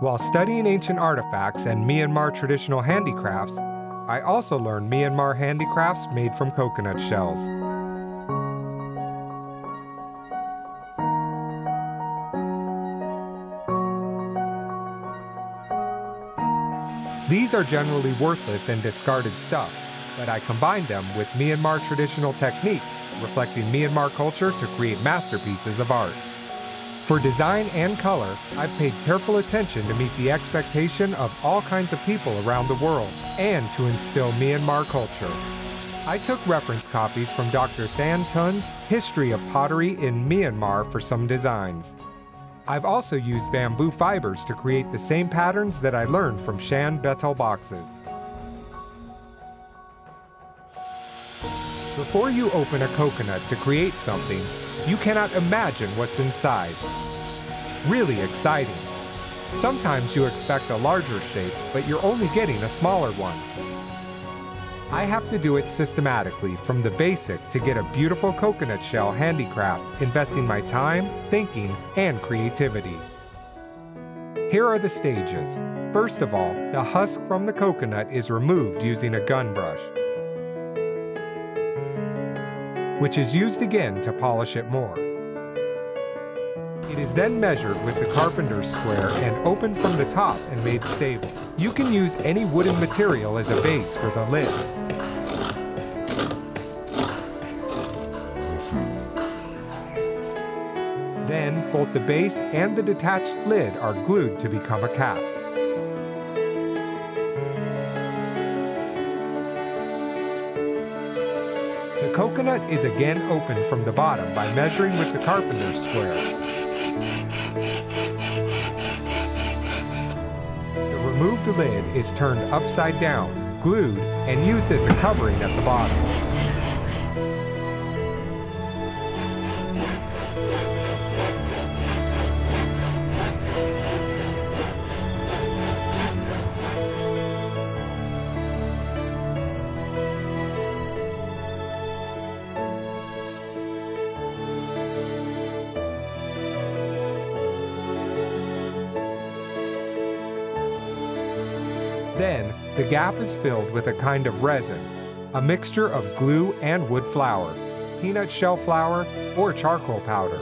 While studying ancient artifacts and Myanmar traditional handicrafts, I also learned Myanmar handicrafts made from coconut shells. These are generally worthless and discarded stuff, but I combine them with Myanmar traditional technique, reflecting Myanmar culture to create masterpieces of art. For design and color, I've paid careful attention to meet the expectation of all kinds of people around the world and to instill Myanmar culture. I took reference copies from Dr. Than Tun's History of Pottery in Myanmar for some designs. I've also used bamboo fibers to create the same patterns that I learned from Shan Betel boxes. Before you open a coconut to create something, you cannot imagine what's inside. Really exciting. Sometimes you expect a larger shape, but you're only getting a smaller one. I have to do it systematically from the basic to get a beautiful coconut shell handicraft, investing my time, thinking, and creativity. Here are the stages. First of all, the husk from the coconut is removed using a gun brush, which is used again to polish it more. It is then measured with the carpenter's square and opened from the top and made stable. You can use any wooden material as a base for the lid. Then, both the base and the detached lid are glued to become a cap. Coconut is again opened from the bottom by measuring with the carpenter's square. The removed lid is turned upside down, glued, and used as a covering at the bottom. Then, the gap is filled with a kind of resin, a mixture of glue and wood flour, peanut shell flour, or charcoal powder.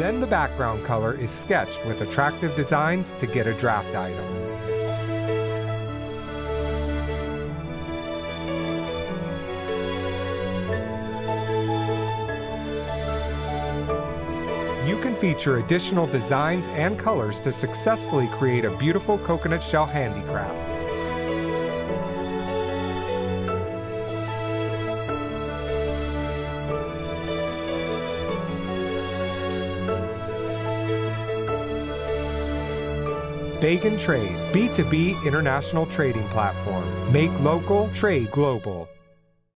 Then the background color is sketched with attractive designs to get a draft item. You can feature additional designs and colors to successfully create a beautiful coconut shell handicraft. Bagan Trade, B2B international trading platform. Make local, trade global.